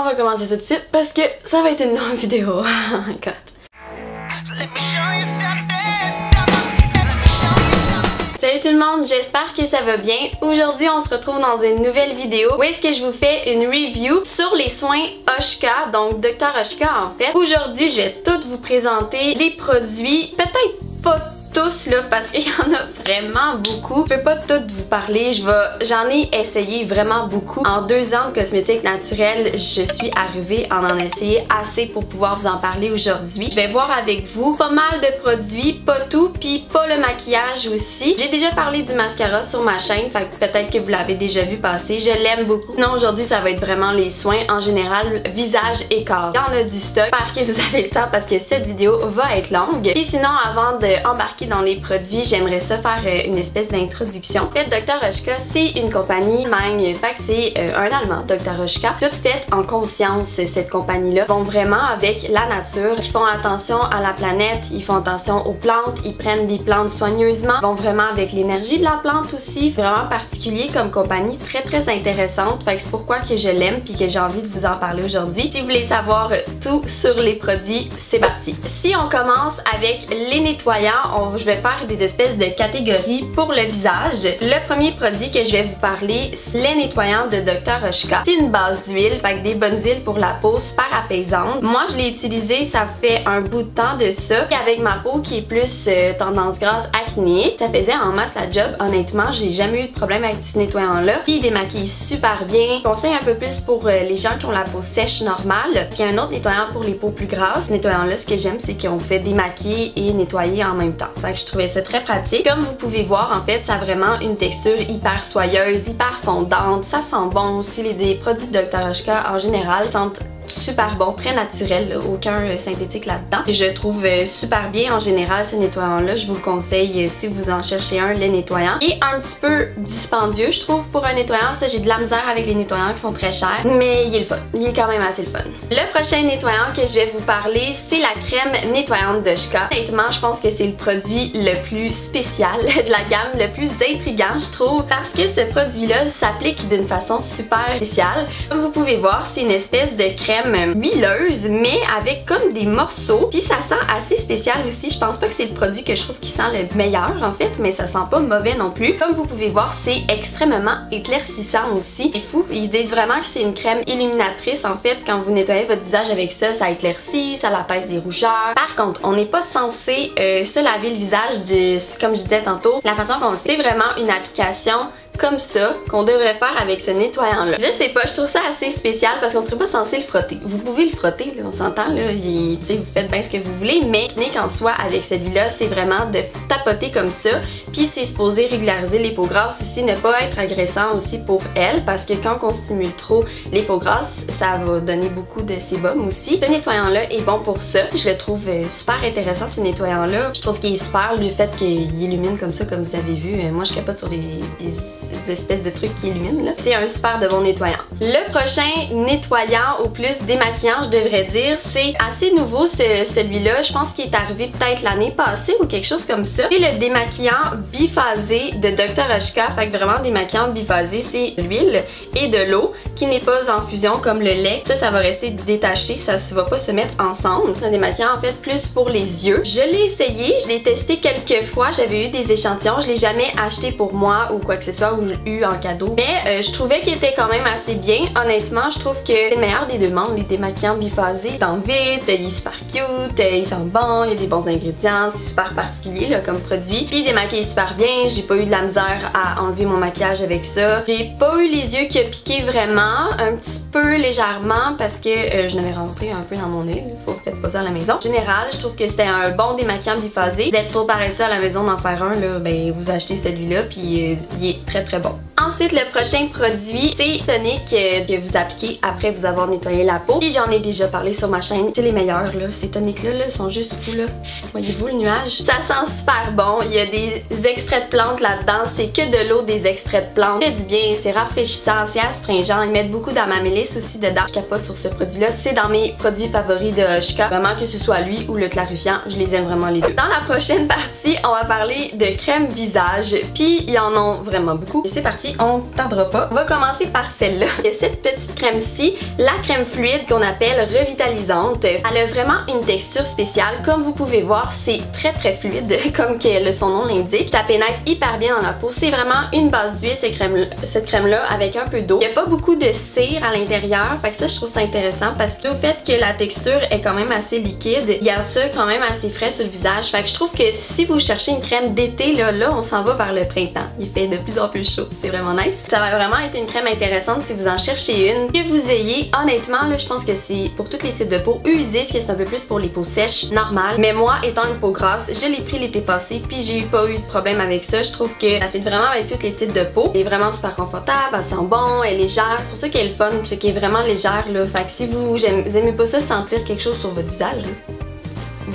On va commencer tout de suite parce que ça va être une longue vidéo. god. Salut tout le monde, j'espère que ça va bien. Aujourd'hui, on se retrouve dans une nouvelle vidéo où est-ce que je vous fais une review sur les soins Oshka, donc Dr Oshka en fait. Aujourd'hui, je vais tout vous présenter les produits, peut-être pas tous là parce qu'il y en a vraiment beaucoup. Je peux pas toutes vous parler, je vais j'en ai essayé vraiment beaucoup. En deux ans de cosmétiques naturels, je suis arrivée à en essayer assez pour pouvoir vous en parler aujourd'hui. Je vais voir avec vous pas mal de produits, pas tout, puis pas le maquillage aussi. J'ai déjà parlé du mascara sur ma chaîne, fait peut-être que vous l'avez déjà vu passer. Je l'aime beaucoup. Non, aujourd'hui, ça va être vraiment les soins en général, visage et corps. Il y en a du stock. J'espère que vous avez le temps parce que cette vidéo va être longue. Et sinon, avant d'embarquer dans les produits, j'aimerais ça faire euh, une espèce d'introduction. En fait, Dr. Rochka, c'est une compagnie Allemagne. Fait c'est euh, un Allemand, Dr. Rochka. Toute faite en conscience, cette compagnie-là. Vont vraiment avec la nature. Ils font attention à la planète, ils font attention aux plantes, ils prennent des plantes soigneusement. Vont vraiment avec l'énergie de la plante aussi. Vraiment particulier comme compagnie, très très intéressante. Fait que c'est pourquoi que je l'aime puis que j'ai envie de vous en parler aujourd'hui. Si vous voulez savoir tout sur les produits, c'est parti. Si on commence avec les nettoyants, on, je vais faire des espèces de catégories pour le visage. Le premier produit que je vais vous parler, c'est les nettoyants de Dr. Rochka. C'est une base d'huile, fait des bonnes huiles pour la peau, super apaisante. Moi, je l'ai utilisé, ça fait un bout de temps de ça. Et avec ma peau qui est plus euh, tendance grasse acné, ça faisait en masse la job. Honnêtement, j'ai jamais eu de problème avec ce nettoyant-là. Puis il démaquille super bien. Conseil un peu plus pour euh, les gens qui ont la peau sèche normale. Il y a un autre nettoyant pour les peaux plus grasses. Ce nettoyant-là, ce que j'aime, c'est qu'on fait démaquiller et nettoyer en même temps. Fait que je trouvais ça très pratique. Comme vous pouvez voir, en fait, ça a vraiment une texture hyper soyeuse, hyper fondante. Ça sent bon aussi. Les, produits de Dr. Oshka en général sentent super bon, très naturel, aucun euh, synthétique là-dedans. Je trouve euh, super bien en général ce nettoyant-là. Je vous le conseille euh, si vous en cherchez un, les nettoyants. Et un petit peu dispendieux, je trouve, pour un nettoyant. Ça, j'ai de la misère avec les nettoyants qui sont très chers, mais il est le fun. Il est quand même assez le fun. Le prochain nettoyant que je vais vous parler, c'est la crème nettoyante de Shka. Honnêtement, je pense que c'est le produit le plus spécial de la gamme, le plus intriguant, je trouve, parce que ce produit-là s'applique d'une façon super spéciale. Comme vous pouvez voir, c'est une espèce de crème huileuse, mais avec comme des morceaux. Puis ça sent assez spécial aussi. Je pense pas que c'est le produit que je trouve qui sent le meilleur en fait, mais ça sent pas mauvais non plus. Comme vous pouvez voir, c'est extrêmement éclaircissant aussi. C'est fou, ils disent vraiment que c'est une crème illuminatrice en fait. Quand vous nettoyez votre visage avec ça, ça éclaircit, ça l'apaise des rougeurs. Par contre, on n'est pas censé euh, se laver le visage de, comme je disais tantôt, la façon qu'on le fait. C'est vraiment une application comme ça qu'on devrait faire avec ce nettoyant là. Je sais pas, je trouve ça assez spécial parce qu'on serait pas censé le frotter. Vous pouvez le frotter, là, on s'entend là, sais vous faites bien ce que vous voulez, mais technique en soi avec celui-là, c'est vraiment de tapoter comme ça, puis c'est supposé régulariser les peaux grasses aussi, ne pas être agressant aussi pour elle parce que quand on stimule trop les peaux grasses, ça va donner beaucoup de sébum aussi. Ce nettoyant là est bon pour ça. Je le trouve euh, super intéressant ce nettoyant là. Je trouve qu'il est super le fait qu'il illumine comme ça comme vous avez vu. Euh, moi je capote sur les espèces de trucs qui illuminent. C'est un super de bon nettoyant. Le prochain nettoyant ou plus démaquillant, je devrais dire, c'est assez nouveau celui-là. Je pense qu'il est arrivé peut-être l'année passée ou quelque chose comme ça. C'est le démaquillant biphasé de Dr. Oshka. Fait que vraiment démaquillant biphasé, c'est l'huile et de l'eau qui n'est pas en fusion comme le lait. Ça, ça va rester détaché, ça ne va pas se mettre ensemble. C'est un démaquillant en fait plus pour les yeux. Je l'ai essayé, je l'ai testé quelques fois. J'avais eu des échantillons, je l'ai jamais acheté pour moi ou quoi que ce soit eu en cadeau. Mais euh, je trouvais qu'il était quand même assez bien. Honnêtement, je trouve que c'est le meilleur des deux mondes. Les démaquillants biphasés, il vite, il est super cute, il sent bon, il y a des bons ingrédients, c'est super particulier là, comme produit. Puis il démaquille super bien, j'ai pas eu de la misère à enlever mon maquillage avec ça. J'ai pas eu les yeux qui a piqué vraiment, un petit peu légèrement parce que euh, je n'avais rentré un peu dans mon nez. Faut faites pas ça à la maison. En général, je trouve que c'était un bon démaquillant biphasé. Vous êtes trop paresseux à la maison d'en faire un, ben vous achetez celui-là puis euh, il est très très bon. Ensuite, le prochain produit, c'est tonique que vous appliquez après vous avoir nettoyé la peau. Et j'en ai déjà parlé sur ma chaîne. C'est les meilleurs, là. Ces toniques-là, là, sont juste fous, là. Voyez-vous le nuage? Ça sent super bon. Il y a des extraits de plantes là-dedans. C'est que de l'eau des extraits de plantes. Ça fait du bien, c'est rafraîchissant, c'est astringent. Ils mettent beaucoup d'amamélis aussi dedans. Je capote sur ce produit-là. C'est dans mes produits favoris de Hoshka. Vraiment que ce soit lui ou le clarifiant, je les aime vraiment les deux. Dans la prochaine partie, on va parler de crème visage. Puis, il y en a vraiment beaucoup. C'est parti commencer, on tardera pas. On va commencer par celle-là. Cette petite crème-ci, la crème fluide qu'on appelle revitalisante. Elle a vraiment une texture spéciale. Comme vous pouvez voir, c'est très très fluide, comme que son nom l'indique. Ça pénètre hyper bien dans la peau. C'est vraiment une base d'huile, cette crème-là crème avec un peu d'eau. Il n'y a pas beaucoup de cire à l'intérieur, fait que ça je trouve ça intéressant parce que au fait que la texture est quand même assez liquide, il garde ça quand même assez frais sur le visage. Fait que je trouve que si vous cherchez une crème d'été, là, là on s'en va vers le printemps. Il fait de plus en plus chaud, c'est vraiment Ça va vraiment être une crème intéressante si vous en cherchez une. Que vous ayez, honnêtement, là, je pense que c'est pour tous les types de peau. Eux, ils disent que c'est un peu plus pour les peaux sèches, normales. Mais moi, étant une peau grasse, je l'ai pris l'été passé, puis j'ai eu pas eu de problème avec ça. Je trouve que ça fait vraiment avec tous les types de peau. Elle est vraiment super confortable, elle sent bon, elle est légère. C'est pour ça qu'elle est fun, c'est qu'elle est vraiment légère là. Fait que si vous, vous aimez pas ça sentir quelque chose sur votre visage,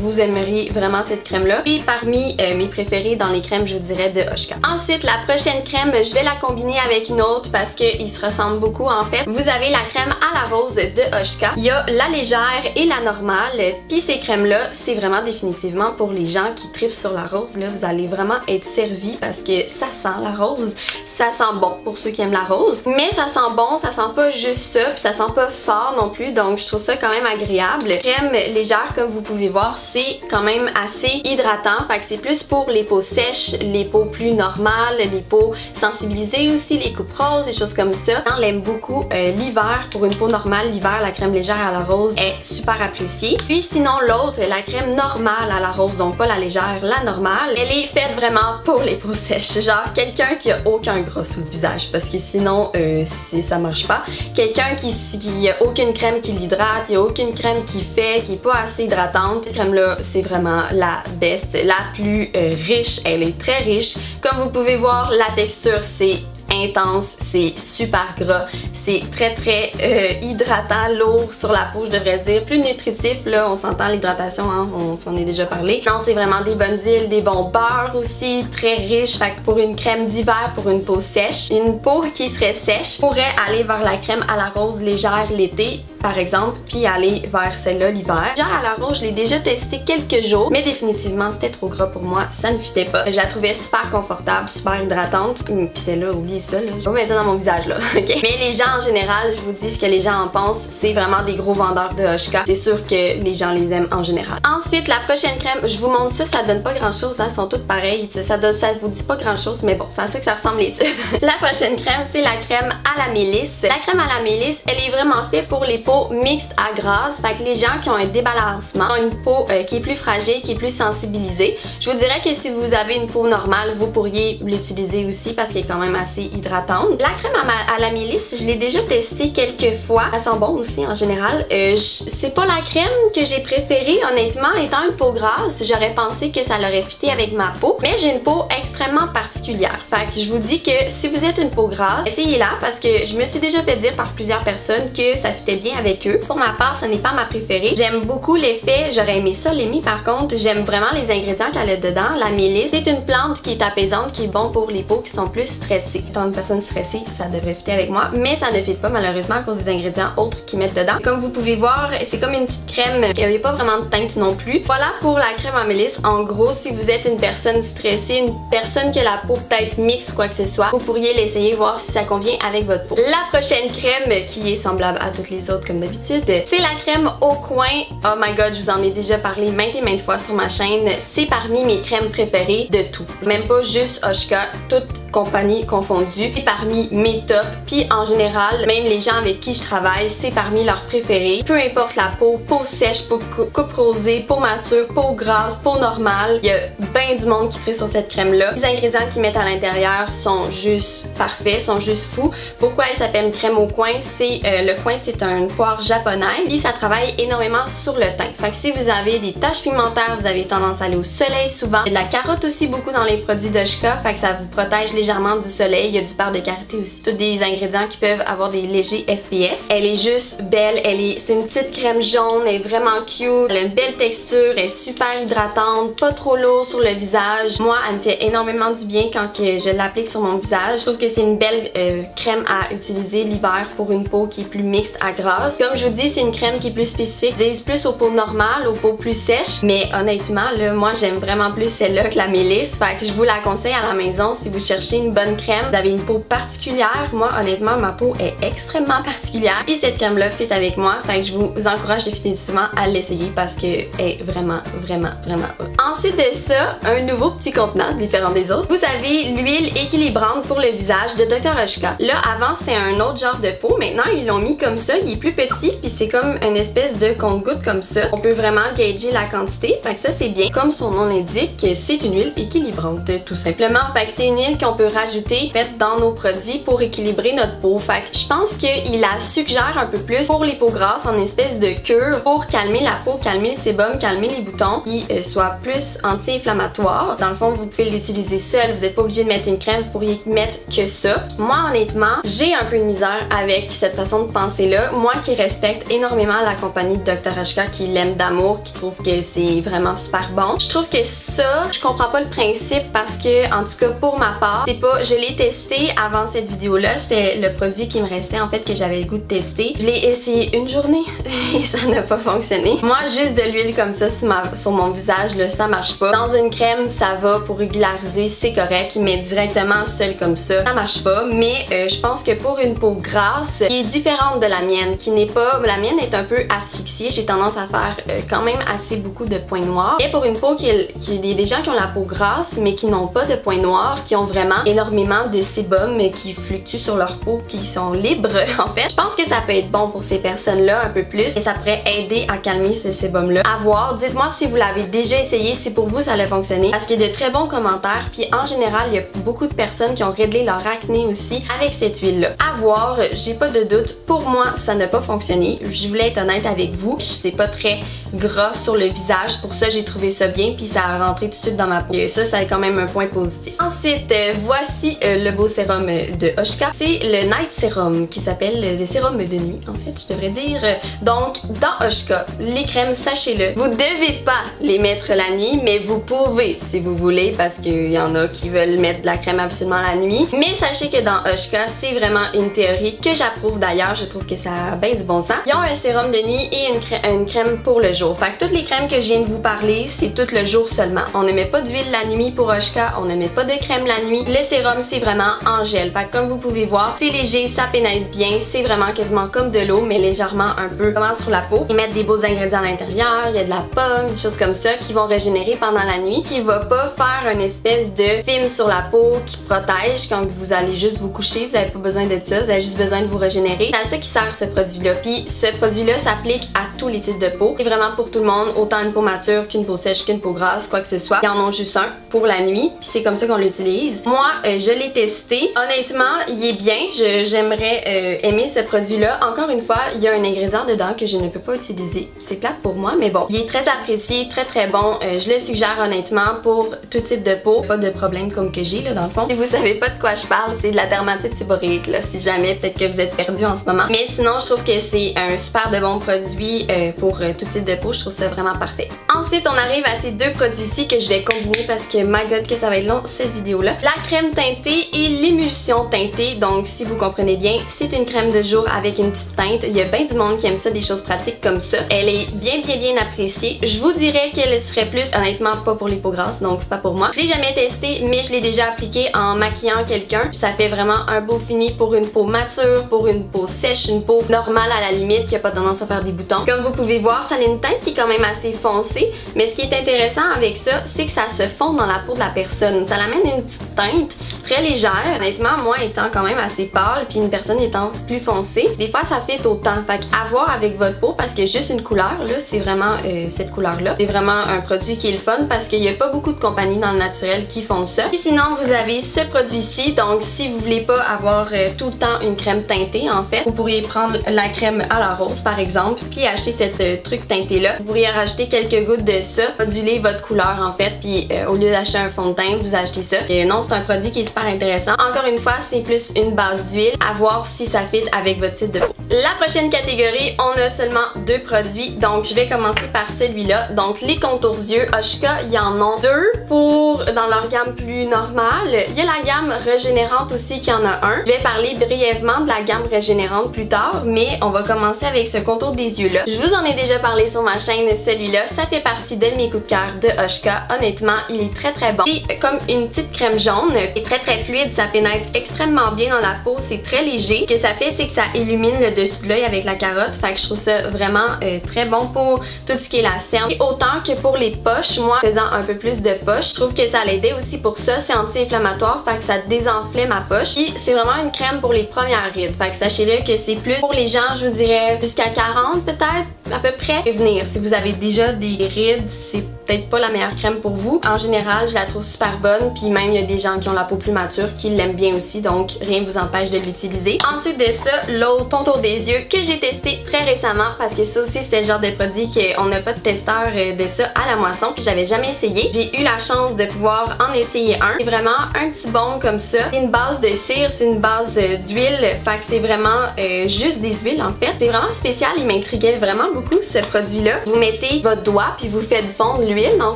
vous aimeriez vraiment cette crème-là. Et parmi euh, mes préférés dans les crèmes, je dirais de Hoshka. Ensuite, la prochaine crème, je vais la combiner avec une autre parce qu'ils se ressemblent beaucoup en fait. Vous avez la crème à la rose de Hoshka. Il y a la légère et la normale. Puis ces crèmes-là, c'est vraiment définitivement pour les gens qui tripent sur la rose. Là, vous allez vraiment être servi parce que ça sent la rose. Ça sent bon pour ceux qui aiment la rose. Mais ça sent bon, ça sent pas juste ça, puis ça sent pas fort non plus. Donc je trouve ça quand même agréable. Crème légère, comme vous pouvez voir, c'est quand même assez hydratant. Fait que c'est plus pour les peaux sèches, les peaux plus normales, les peaux sensibilisées aussi, les coupes roses, des choses comme ça. On l'aime beaucoup euh, l'hiver. Pour une peau normale, l'hiver, la crème légère à la rose est super appréciée. Puis sinon l'autre, la crème normale à la rose, donc pas la légère, la normale, elle est faite vraiment pour les peaux sèches. Genre quelqu'un qui a aucun gras sous le visage parce que sinon euh, ça marche pas. Quelqu'un qui, qui a aucune crème qui l'hydrate, il a aucune crème qui fait, qui est pas assez hydratante. Cette crème c'est vraiment la best, la plus euh, riche. Elle est très riche. Comme vous pouvez voir, la texture, c'est intense, c'est super gras, c'est très très euh, hydratant, lourd sur la peau je devrais dire, plus nutritif là, on s'entend l'hydratation, hein, on s'en est déjà parlé. Non, c'est vraiment des bonnes huiles, des bons beurres aussi, très riches, fait que pour une crème d'hiver, pour une peau sèche, une peau qui serait sèche pourrait aller vers la crème à la rose légère l'été par exemple, puis aller vers celle-là l'hiver. Genre à la rose, je l'ai déjà testé quelques jours, mais définitivement c'était trop gras pour moi, ça ne fitait pas. Je la trouvais super confortable, super hydratante, puis celle-là, oubliez ça là, je vais mettre dans mon visage là, ok? Mais les gens en général, je vous dis ce que les gens en pensent, c'est vraiment des gros vendeurs de Hoshka. C'est sûr que les gens les aiment en général. Ensuite, la prochaine crème, je vous montre ça, ça donne pas grand chose, hein, elles sont toutes pareilles, ça, vous dit pas grand chose, mais bon, c'est à ça que ça ressemble les tubes. la prochaine crème, c'est la crème à la mélisse. La crème à la mélisse, elle est vraiment faite pour les peaux mixte à grasse. Fait que les gens qui ont un débalancement, ont une peau euh, qui est plus fragile, qui est plus sensibilisée, je vous dirais que si vous avez une peau normale, vous pourriez l'utiliser aussi parce qu'elle est quand même assez hydratante. La crème à, la mélisse, je l'ai déjà testée quelques fois. Elle sent bon aussi en général. Euh, c'est pas la crème que j'ai préférée honnêtement. Étant une peau grasse, j'aurais pensé que ça l'aurait fité avec ma peau. Mais j'ai une peau extrêmement particulière. Fait que je vous dis que si vous êtes une peau grasse, essayez-la parce que je me suis déjà fait dire par plusieurs personnes que ça fitait bien avec eux. Pour ma part, ce n'est pas ma préférée. J'aime beaucoup l'effet, j'aurais aimé ça l'aimer par contre. J'aime vraiment les ingrédients qu'elle a dedans. La mélisse, c'est une plante qui est apaisante, qui est bon pour les peaux qui sont plus stressées. Étant une personne stressée, ça devrait fitter avec moi, mais ça ne fit pas malheureusement à cause des ingrédients autres qu'ils mettent dedans. Comme vous pouvez voir, c'est comme une petite crème. Il n'y a pas vraiment de teinte non plus. Voilà pour la crème à mélisse. En gros, si vous êtes une personne stressée, une personne qui a la peau peut-être mixte ou quoi que ce soit, vous pourriez l'essayer, voir si ça convient avec votre peau. La prochaine crème qui est semblable à toutes les autres d'habitude. C'est la crème au coin. Oh my god, je vous en ai déjà parlé maintes et maintes fois sur ma chaîne. C'est parmi mes crèmes préférées de tout. Même pas juste Oshka, toutes compagnies confondues. C'est parmi mes tops. Puis en général, même les gens avec qui je travaille, c'est parmi leurs préférés. Peu importe la peau, peau sèche, peau coupe rosée, peau mature, peau grasse, peau normale. Il y a bien du monde qui crée sur cette crème-là. Les ingrédients qu'ils mettent à l'intérieur sont juste parfaits, sont juste fous. Pourquoi elle s'appelle une crème au coin? C'est euh, le coin, c'est un poire japonaise. Puis ça travaille énormément sur le teint. Fait que si vous avez des taches pigmentaires, vous avez tendance à aller au soleil souvent. Il y a de la carotte aussi beaucoup dans les produits d'Oshka. Fait que ça vous protège légèrement du soleil. Il y a du beurre de karité aussi. Tous des ingrédients qui peuvent avoir des légers FPS. Elle est juste belle. Elle est, c'est une petite crème jaune. Elle est vraiment cute. Elle a une belle texture. Elle est super hydratante. Pas trop lourde sur le visage. Moi, elle me fait énormément du bien quand que je l'applique sur mon visage. Je trouve que c'est une belle euh, crème à utiliser l'hiver pour une peau qui est plus mixte à grasse. Comme je vous dis, c'est une crème qui est plus spécifique. Ils disent plus aux peaux normales, aux peaux plus sèches. Mais honnêtement, là, moi, j'aime vraiment plus celle-là que la mélisse. Fait que je vous la conseille à la maison si vous cherchez une bonne crème, vous avez une peau particulière, moi honnêtement ma peau est extrêmement particulière et cette crème là fit avec moi, fait que je vous encourage définitivement à l'essayer parce que est vraiment vraiment vraiment Ensuite de ça, un nouveau petit contenant différent des autres. Vous avez l'huile équilibrante pour le visage de Dr. Oshka. Là avant c'était un autre genre de peau, maintenant ils l'ont mis comme ça, il est plus petit puis c'est comme une espèce de compte-goutte comme ça. On peut vraiment gager la quantité, fait que ça c'est bien. Comme son nom l'indique, c'est une huile équilibrante tout simplement. Fait que c'est une huile qu'on peut rajouter fait dans nos produits pour équilibrer notre peau. Fait que je pense qu'il la suggère un peu plus pour les peaux grasses en espèce de cure pour calmer la peau, calmer le sébum, calmer les boutons, qui euh, soit plus anti-inflammatoire. Dans le fond, vous pouvez l'utiliser seul, vous n'êtes pas obligé de mettre une crème, vous pourriez mettre que ça. Moi, honnêtement, j'ai un peu de misère avec cette façon de penser-là. Moi qui respecte énormément la compagnie de Dr. HK, qui l'aime d'amour, qui trouve que c'est vraiment super bon. Je trouve que ça, je comprends pas le principe parce que, en tout cas, pour ma part, c'est pas, je l'ai testé avant cette vidéo-là, c'est le produit qui me restait en fait que j'avais le goût de tester. Je l'ai essayé une journée et ça n'a pas fonctionné. Moi, juste de l'huile comme ça sur, mon visage, là, ça marche pas. Dans une crème, ça va pour régulariser, c'est correct, mais directement seul comme ça, ça marche pas. Mais euh, je pense que pour une peau grasse, qui est différente de la mienne, qui n'est pas, la mienne est un peu asphyxiée, j'ai tendance à faire euh, quand même assez beaucoup de points noirs. Et pour une peau qui, est, qui est des gens qui ont la peau grasse, mais qui n'ont pas de points noirs, qui ont vraiment énormément de sébum qui fluctuent sur leur peau, qui sont libres en fait. Je pense que ça peut être bon pour ces personnes-là un peu plus et ça pourrait aider à calmer ce sébum-là. À voir, dites-moi si vous l'avez déjà essayé, si pour vous ça a fonctionné parce qu'il y a de très bons commentaires puis en général il y a beaucoup de personnes qui ont réglé leur acné aussi avec cette huile-là. À voir, j'ai pas de doute, pour moi ça n'a pas fonctionné. Je voulais être honnête avec vous, c'est pas très gras sur le visage, pour ça j'ai trouvé ça bien puis ça a rentré tout de suite dans ma peau. Et ça, ça a quand même un point positif. Ensuite, euh, voici euh, le beau sérum de Oshka. C'est le Night Serum qui s'appelle le sérum de nuit en fait, je devrais dire. Donc, dans Oshka, les crèmes, sachez-le, vous devez pas les mettre la nuit, mais vous pouvez si vous voulez parce qu'il y en a qui veulent mettre de la crème absolument la nuit. Mais sachez que dans Oshka, c'est vraiment une théorie que j'approuve d'ailleurs, je trouve que ça a bien du bon sens. Ils ont un sérum de nuit et une, crème pour le jour. Fait toutes les crèmes que je viens de vous parler, c'est tout le jour seulement. On ne met pas d'huile la nuit pour Oshka, on ne met pas de crème la nuit. Le sérum, c'est vraiment en gel. Fait que comme vous pouvez voir, c'est léger, ça pénètre bien, c'est vraiment quasiment comme de l'eau, mais légèrement un peu comment sur la peau. Ils mettent des beaux ingrédients à l'intérieur, il y a de la pomme, des choses comme ça qui vont régénérer pendant la nuit, qui va pas faire une espèce de film sur la peau qui protège quand vous allez juste vous coucher, vous avez pas besoin de ça, vous avez juste besoin de vous régénérer. C'est à ça qui sert ce produit-là. Puis ce produit-là s'applique à tous les types de peau. C'est vraiment pour tout le monde, autant une peau mature qu'une peau sèche, qu'une peau grasse, quoi que ce soit. Ils en ont juste un pour la nuit, puis c'est comme ça qu'on l'utilise. Euh, je l'ai testé. Honnêtement, il est bien. J'aimerais euh, aimer ce produit-là. Encore une fois, il y a un ingrédient dedans que je ne peux pas utiliser. C'est plate pour moi, mais bon. Il est très apprécié, très très bon. Euh, je le suggère honnêtement pour tout type de peau. Pas de problème comme que j'ai là dans le fond. Si vous savez pas de quoi je parle, c'est de la dermatite séborréique là. Si jamais peut-être que vous êtes perdu en ce moment. Mais sinon, je trouve que c'est un super de bon produit pour tout type de peau. Je trouve ça vraiment parfait. Ensuite, on arrive à ces deux produits-ci que je vais combiner parce que my god que ça va être long cette vidéo-là. La crème teintée et l'émulsion teintée. Donc, si vous comprenez bien, c'est une crème de jour avec une petite teinte. Il y a bien du monde qui aime ça, des choses pratiques comme ça. Elle est bien, bien, bien appréciée. Je vous dirais qu'elle serait plus, honnêtement, pas pour les peaux grasses, donc pas pour moi. Je l'ai jamais testé, mais je l'ai déjà appliqué en maquillant quelqu'un. Ça fait vraiment un beau fini pour une peau mature, pour une peau sèche, une peau normale à la limite qui a pas tendance à faire des boutons. Comme vous pouvez voir, ça a une teinte qui est quand même assez foncée, mais ce qui est intéressant avec ça, c'est que ça se fond dans la peau de la personne. Ça l'amène une petite teinte très légère. Honnêtement, moi étant quand même assez pâle, puis une personne étant plus foncée, des fois ça fait autant. Fait à voir avec votre peau parce que juste une couleur, là, c'est vraiment euh, cette couleur-là. C'est vraiment un produit qui est le fun parce qu'il n'y a pas beaucoup de compagnies dans le naturel qui font ça. Et sinon, vous avez ce produit-ci. Donc, si vous voulez pas avoir euh, tout le temps une crème teintée, en fait, vous pourriez prendre la crème à la rose, par exemple, puis acheter cette euh, truc teintée-là. Vous pourriez rajouter quelques gouttes de ça, moduler votre couleur, en fait, puis au lieu d'acheter un fond de teint, vous achetez ça. Et non, c'est un produit qui est super intéressant. Encore une fois, c'est plus une base d'huile. À voir si ça fit avec votre type de peau. La prochaine catégorie, on a seulement deux produits, donc je vais commencer par celui-là. Donc les contours yeux Oshka, il y en a deux pour dans leur gamme plus normale. Il y a la gamme régénérante aussi qui en a un. Je vais parler brièvement de la gamme régénérante plus tard, mais on va commencer avec ce contour des yeux là. Je vous en ai déjà parlé sur ma chaîne, celui-là, ça fait partie de mes coups de cœur de Oshka. Honnêtement, il est très très bon. C'est comme une petite crème jaune, il est très très fluide, ça pénètre extrêmement bien dans la peau, c'est très léger. Ce que ça fait, c'est que ça illumine le dessus de l'œil avec la carotte. Fait que je trouve ça vraiment euh, très bon pour tout ce qui est la cerne. Et autant que pour les poches, moi, faisant un peu plus de poches, je trouve que ça l'aidait aussi pour ça. C'est anti-inflammatoire, fait que ça désenflait ma poche. Et c'est vraiment une crème pour les premières rides. Fait que sachez-le que c'est plus pour les gens, je vous dirais, jusqu'à 40 peut-être, à peu près. venir si vous avez déjà des rides, c'est peut-être pas la meilleure crème pour vous. En général, je la trouve super bonne, puis même il y a des gens qui ont la peau plus mature qui l'aiment bien aussi, donc rien ne vous empêche de l'utiliser. Ensuite de ça, l'autre contour des yeux que j'ai testé très récemment parce que ça aussi c'était le genre de produit qu'on n'a pas de testeur euh, de ça à la moisson, puis j'avais jamais essayé. J'ai eu la chance de pouvoir en essayer un. C'est vraiment un petit bon comme ça. C'est une base de cire, c'est une base euh, d'huile, fait que c'est vraiment euh, juste des huiles en fait. C'est vraiment spécial, il m'intriguait vraiment beaucoup ce produit-là. Vous mettez votre doigt puis vous faites fondre l'huile dans le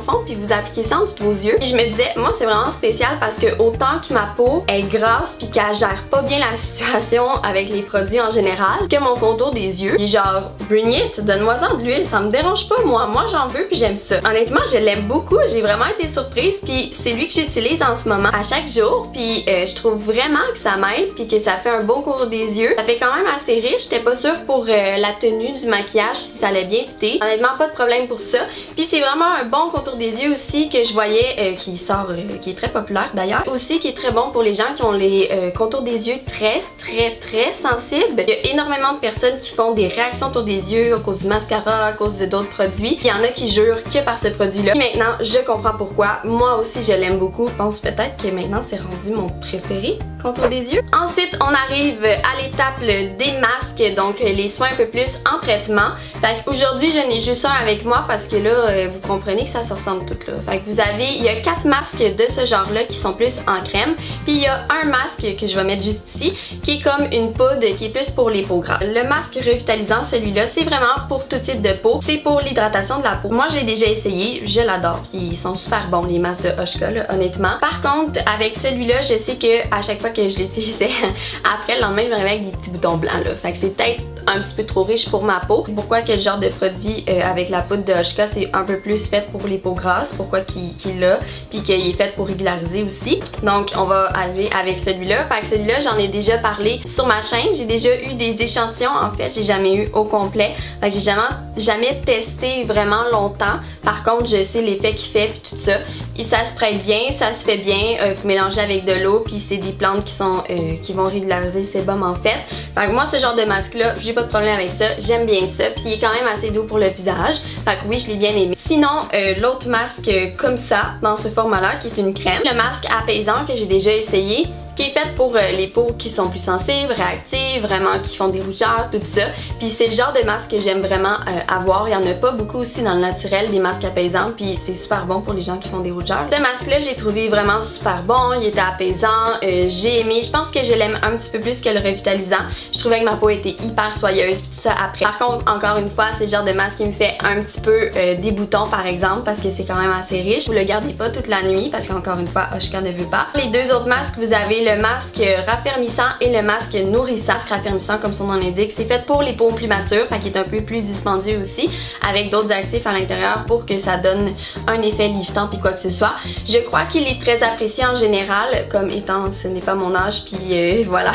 fond puis vous appliquez ça en dessous de vos yeux. Et je me disais, moi c'est vraiment spécial parce que autant que ma peau est grasse puis qu'elle gère pas bien la situation avec les produits en général, que mon contour des yeux, est genre bring it, donne-moi-en de l'huile, ça me dérange pas moi, moi j'en veux puis j'aime ça. Honnêtement, je l'aime beaucoup, j'ai vraiment été surprise puis c'est lui que j'utilise en ce moment à chaque jour puis euh, je trouve vraiment que ça m'aide puis que ça fait un bon contour des yeux. Ça fait quand même assez riche, j'étais pas sûre pour euh, la tenue du maquillage si ça allait bien fitter. Honnêtement, pas de problème pour ça. Puis c'est vraiment un bon contour des yeux aussi que je voyais euh, qui sort, euh, qui est très populaire d'ailleurs. Aussi qui est très bon pour les gens qui ont les euh, contours des yeux très très très sensibles. Il y a énormément de personnes qui font des réactions autour des yeux à cause du mascara, à cause de d'autres produits. Il y en a qui jurent que par ce produit-là. Maintenant, je comprends pourquoi. Moi aussi, je l'aime beaucoup. Je pense peut-être que maintenant, c'est rendu mon préféré, contour des yeux. Ensuite, on arrive à l'étape des masques, donc les soins un peu plus en traitement. Fait aujourd'hui, je n'ai juste un avec moi parce que là, vous comprenez que ça se ressemble tout là. Fait que vous avez, il y a quatre masques de ce genre-là qui sont plus en crème. Puis il y a un masque que je vais mettre juste ici, qui est comme une poudre qui est plus pour les peaux grasses. Le masque revitalisant, celui-là, c'est vraiment pour tout type de peau. C'est pour l'hydratation de la peau. Moi, j'ai déjà essayé, je l'adore. Ils sont super bons, les masques de Hoshka, là, honnêtement. Par contre, avec celui-là, je sais que à chaque fois que je l'utilisais, après le lendemain, je me réveille avec des petits boutons blancs, là. Fait que c'est peut-être un petit peu trop riche pour ma peau. Pourquoi que le genre de produit euh, avec la poudre de Hoshka, c'est un peu plus fait pour les peaux grasses? Pourquoi qu'il qu l'a, puis qu'il est fait pour régulariser aussi. Donc, on va aller avec celui-là. Fait que celui-là, j'en ai déjà parlé sur ma chaîne. J'ai déjà eu des échantillons, en fait. J'ai jamais eu au complet. Fait que j'ai jamais, jamais testé vraiment longtemps. Par contre, je sais l'effet qu'il fait, puis tout ça. Et ça se prête bien, ça se fait bien. Euh, vous mélangez avec de l'eau, puis c'est des plantes qui sont euh, qui vont régulariser le sébum, en fait. Fait que moi, ce genre de masque-là, j'ai pas de problème avec ça. J'aime bien ça. Puis il est quand même assez doux pour le visage. Fait que oui, je l'ai bien aimé. Sinon, euh, l'autre masque comme ça, dans ce format-là, qui est une crème. Le masque apaisant que j'ai déjà essayé, qui est faite pour euh, les peaux qui sont plus sensibles, réactives, vraiment qui font des rougeurs, tout ça. Puis c'est le genre de masque que j'aime vraiment euh, avoir. Il y en a pas beaucoup aussi dans le naturel, des masques apaisants, puis c'est super bon pour les gens qui font des rougeurs. Ce masque-là, j'ai trouvé vraiment super bon, il était apaisant, euh, j'ai aimé. Je pense que je l'aime un petit peu plus que le revitalisant. Je trouvais que ma peau était hyper soyeuse, puis tout ça après. Par contre, encore une fois, c'est le genre de masque qui me fait un petit peu des boutons par exemple, parce que c'est quand même assez riche. Vous le gardez pas toute la nuit, parce qu'encore une fois, Oshka ne veut pas. Les deux autres masques, vous avez le masque raffermissant et le masque nourrissant. raffermissant, comme son nom l'indique, c'est fait pour les peaux plus matures, fait qu'il est un peu plus dispendieux aussi, avec d'autres actifs à l'intérieur pour que ça donne un effet liftant puis quoi que ce soit. Je crois qu'il est très apprécié en général, comme étant ce n'est pas mon âge, puis euh, voilà.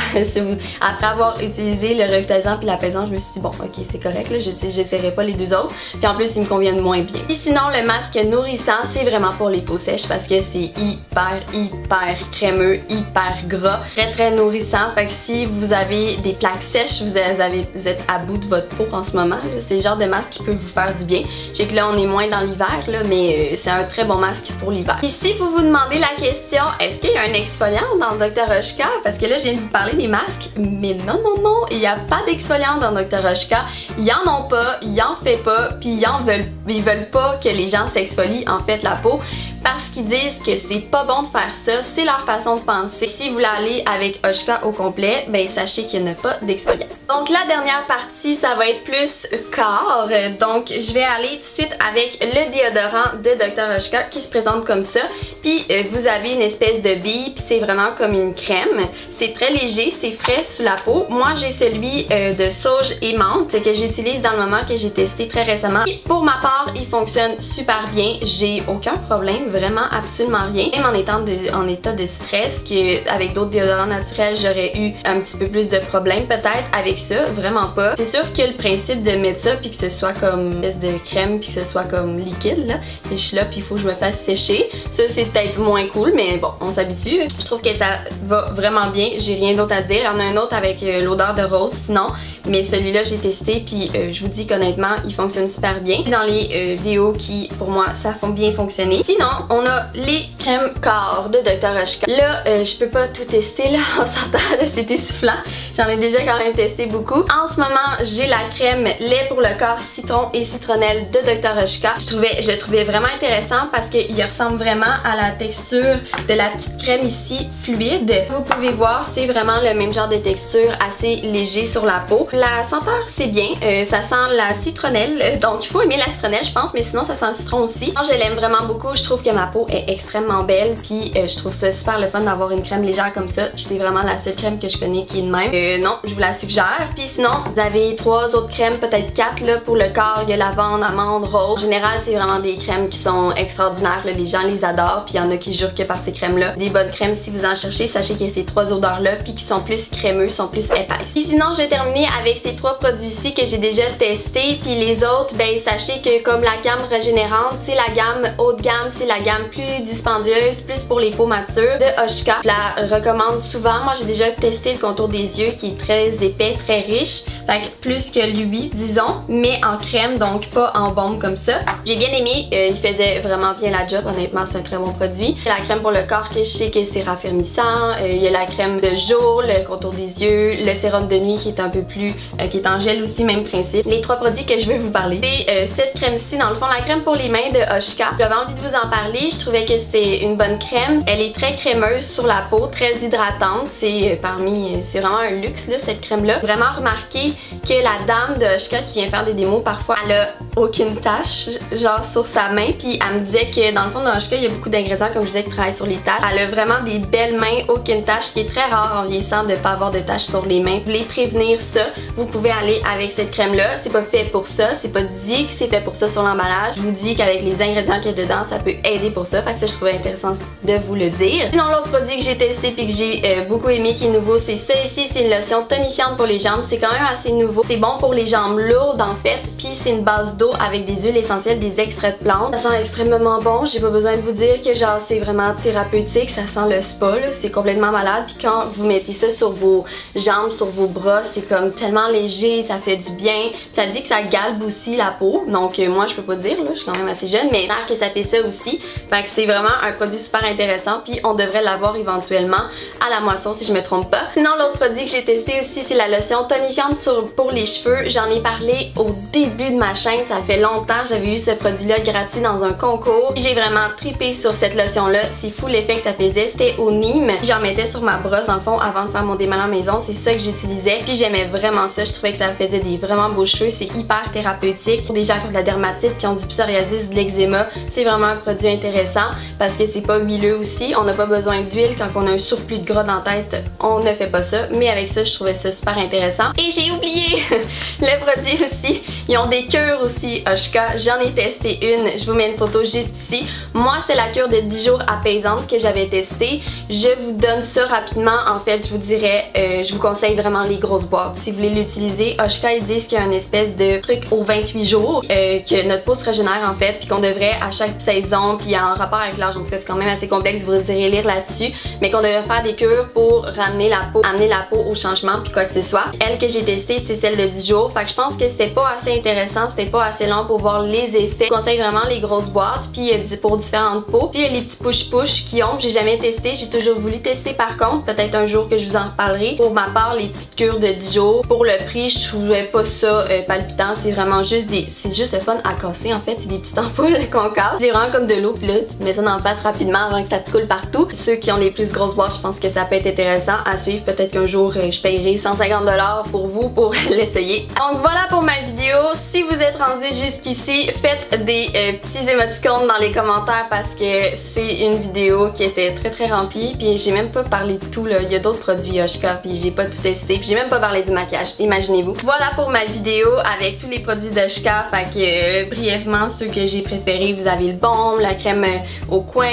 Après avoir utilisé le revitalisant puis l'apaisant, je me suis dit bon, ok, c'est correct, là, j'essaierai pas les deux autres. Puis en plus, ils me conviennent moins bien. Et sinon, le masque nourrissant, c'est vraiment pour les peaux sèches parce que c'est hyper, hyper crémeux, hyper gras, très très nourrissant. Fait que si vous avez des plaques sèches, vous, êtes à bout de votre peau en ce moment, c'est le genre de masque qui peut vous faire du bien. Je sais que là on est moins dans l'hiver, mais euh, c'est un très bon masque pour l'hiver. Ici, vous vous demandez la question, est-ce qu'il y a un exfoliant dans Dr. Rochka? Parce que là, je viens de vous parler des masques, mais non, non, non, il n'y a pas d'exfoliant dans Dr. Rochka. Ils en ont pas, ils en fait pas, puis ils en veulent, ils veulent pas que les gens s'exfolient en fait la peau parce qu'ils disent que c'est pas bon de faire ça, c'est leur façon de penser. Si vous l'allez avec Oshka au complet, ben sachez qu'il n'y a pas d'exfoliant. Donc la dernière partie, ça va être plus corps. Donc je vais aller tout de suite avec le déodorant de Dr. Oshka qui se présente comme ça. Puis euh, vous avez une espèce de bille, puis c'est vraiment comme une crème. C'est très léger, c'est frais sous la peau. Moi j'ai celui euh, de sauge et menthe que j'utilise dans le moment que j'ai testé très récemment. pour ma part, il fonctionne super bien. J'ai aucun problème, vraiment absolument rien. Même en étant en état de stress, que avec d'autres déodorants naturels, j'aurais eu un petit peu plus de problèmes peut-être. Avec ça, vraiment pas. C'est sûr que le principe de mettre ça puis que ce soit comme une espèce de crème puis que ce soit comme liquide là, je suis là puis il faut que je me fasse sécher. Ça c'est peut-être moins cool mais bon, on s'habitue. Je trouve que ça va vraiment bien. J'ai rien d'autre à dire. Il y en a un autre avec euh, l'odeur de rose sinon. Mais celui-là, j'ai testé, puis euh, je vous dis qu'honnêtement, il fonctionne super bien. Dans les euh, qui, pour moi, ça a bien fonctionné. Sinon, on a les crèmes corps de Dr. Oshka. Là, euh, je peux pas tout tester, là, on s'entend, c'est essoufflant. J'en ai déjà quand même testé beaucoup. En ce moment, j'ai la crème lait pour le corps citron et citronnelle de Dr. Oshka. Je trouvais, je trouvais vraiment intéressant parce qu'il ressemble vraiment à la texture de la petite crème ici, fluide. Vous pouvez voir, c'est vraiment le même genre de texture, assez léger sur la peau. La senteur, c'est bien. Euh, ça sent la citronnelle. Euh, donc, il faut aimer la citronnelle, je pense, mais sinon, ça sent citron aussi. Moi, je l'aime vraiment beaucoup. Je trouve que ma peau est extrêmement belle. Puis, euh, je trouve ça super le fun d'avoir une crème légère comme ça. C'est vraiment la seule crème que je connais qui est de même. non, je vous la suggère. Puis sinon, vous avez trois autres crèmes, peut-être quatre pour le corps. Il y a lavande, amande, rose. En général, c'est vraiment des crèmes qui sont extraordinaires. Les gens les adorent. Puis, il y en a qui jurent que par ces crèmes-là. Des bonnes crèmes, si vous en cherchez, sachez a ces trois odeurs-là. Puis, qui sont plus crémeux, sont plus épaisses. Puis sinon, je vais terminer avec avec ces trois produits-ci que j'ai déjà testés. Puis les autres, ben sachez que comme la gamme régénérante, c'est la gamme haut de gamme, c'est la gamme plus dispendieuse, plus pour les peaux matures de Oshka. Je la recommande souvent. Moi, j'ai déjà testé le contour des yeux qui est très épais, très riche. Fait que plus que lui, disons, mais en crème, donc pas en bombe comme ça. J'ai bien aimé, euh, il faisait vraiment bien la job, honnêtement, c'est un très bon produit. La crème pour le corps que je sais que c'est raffermissant. Euh, il y a la crème de jour, le contour des yeux, le sérum de nuit qui est un peu plus euh, qui est en gel aussi, même principe. Les trois produits que je vais vous parler, c'est cette crème-ci, dans le fond, la crème pour les mains de Oshka. J'avais envie de vous en parler, je trouvais que c'était une bonne crème. Elle est très crémeuse sur la peau, très hydratante. C'est euh, parmi, c'est vraiment un luxe, là, cette crème-là. Vraiment remarqué que la dame de Oshka qui vient faire des démos, parfois, elle a aucune tache, genre sur sa main. Puis elle me disait que dans le fond, dans Oshka, il y a beaucoup d'ingrédients, comme je disais, qui travaillent sur les taches. Elle a vraiment des belles mains, aucune tache, qui est très rare en vieillissant de pas avoir de taches sur les mains. Vous voulez prévenir ça, vous pouvez aller avec cette crème là. C'est pas fait pour ça, c'est pas dit que c'est fait pour ça sur l'emballage. Je vous dis qu'avec les ingrédients qu'il y a dedans, ça peut aider pour ça. Fait que ça, je trouvais intéressant de vous le dire. Sinon, l'autre produit que j'ai testé puis que j'ai euh, beaucoup aimé qui est nouveau, c'est ça ici. C'est une lotion tonifiante pour les jambes. C'est quand même assez nouveau. C'est bon pour les jambes lourdes en fait. Puis c'est une base d'eau avec des huiles essentielles, des extraits de plantes. Ça sent extrêmement bon. J'ai pas besoin de vous dire que genre c'est vraiment thérapeutique. Ça sent le spa C'est complètement malade. Puis quand vous mettez ça sur vos jambes, sur vos bras, c'est comme tellement léger, ça fait du bien. Ça dit que ça galbe aussi la peau, donc euh, moi je peux pas dire, là, je suis quand même assez jeune, mais que ça fait ça aussi. Fait que c'est vraiment un produit super intéressant, puis on devrait l'avoir éventuellement à la moisson si je me trompe pas. Sinon l'autre produit que j'ai testé aussi c'est la lotion tonifiante pour les cheveux. J'en ai parlé au début de ma chaîne, ça fait longtemps, j'avais eu ce produit là gratuit dans un concours. J'ai vraiment tripé sur cette lotion là, c'est fou l'effet que ça faisait, c'était au Nîmes. J'en mettais sur ma brosse le fond avant de faire mon démalant maison, c'est ça que j'utilisais. Puis j'aimais vraiment ça, je trouvais que ça faisait des vraiment beaux cheveux, c'est hyper thérapeutique. Pour des gens qui ont de la dermatite, qui ont du psoriasis, de l'eczéma, c'est vraiment un produit intéressant parce que c'est pas huileux aussi. On n'a pas besoin d'huile quand on a un surplus de gras dans la tête, on ne fait pas ça. Mais avec ça, je trouvais ça super intéressant. Et j'ai oublié le produit aussi. Ils ont des cures aussi, Oshka. J'en ai testé une. Je vous mets une photo juste ici. Moi, c'est la cure de 10 jours apaisante que j'avais testé. Je vous donne ça rapidement. En fait, je vous dirais, euh, je vous conseille vraiment les grosses boîtes. Si vous voulez l'utiliser, Oshka, ils disent qu'il y a une espèce de truc aux 28 jours euh, que notre peau se régénère en fait puis qu'on devrait à chaque saison puis en rapport avec l'âge en tout cas c'est quand même assez complexe vous irez lire là-dessus mais qu'on devrait faire des cures pour ramener la peau amener la peau au changement puis quoi que ce soit. Elle que j'ai testée c'est celle de 10 jours. Fait que je pense que c'était pas assez intéressant c'était pas assez long pour voir les effets. Je conseille vraiment les grosses boîtes puis euh, pour différentes peaux. Puis les petits push push qui ont j'ai jamais testé j'ai toujours voulu tester par contre. Peut-être un jour que je vous en reparlerai. Pour ma part les petites cures de 10 jours pour le prix je trouvais pas ça euh, palpitant, c'est vraiment juste des. C'est juste le fun à casser en fait, c'est des petites ampoules qu'on casse. C'est vraiment comme de l'eau puis mets ça dans la face rapidement avant que ça te coule partout. Ceux qui ont des plus grosses boîtes, je pense que ça peut être intéressant à suivre. Peut-être qu'un jour euh, je paierai 150$ pour vous pour l'essayer. Donc voilà pour ma vidéo. Si vous êtes rendu jusqu'ici, faites des euh, petits émoticônes dans les commentaires parce que c'est une vidéo qui était très très remplie. Puis j'ai même pas parlé de tout là. Il y a d'autres produits Yoshka puis j'ai pas tout testé. Puis j'ai même pas parlé du maquillage. Imaginez-vous. Voilà pour ma vidéo avec tous les produits d'Oshka. Fait que euh, brièvement ceux que j'ai préférés, vous avez le baume, la crème euh, au coin.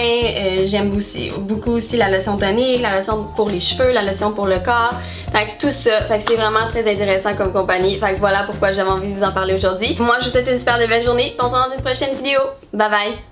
J'aime aussi, beaucoup aussi la lotion tonique, la lotion pour les cheveux, la lotion pour le corps. Fait que tout ça, fait que c'est vraiment très intéressant comme compagnie. Fait que voilà pourquoi j'avais envie de vous en parler aujourd'hui. Moi, je vous souhaite une super belle journée. On se dans une prochaine vidéo. Bye bye!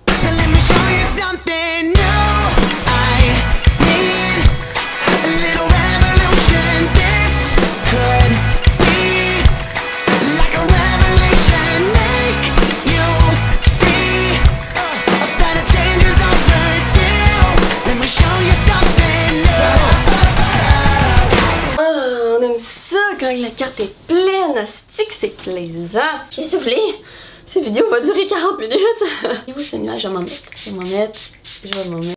Plaisant. J'ai soufflé. Cette vidéo va durer 40 minutes. Et vous ce nuage, je vais m'en mettre. Je vais m'en mettre. Je vais m'en mettre.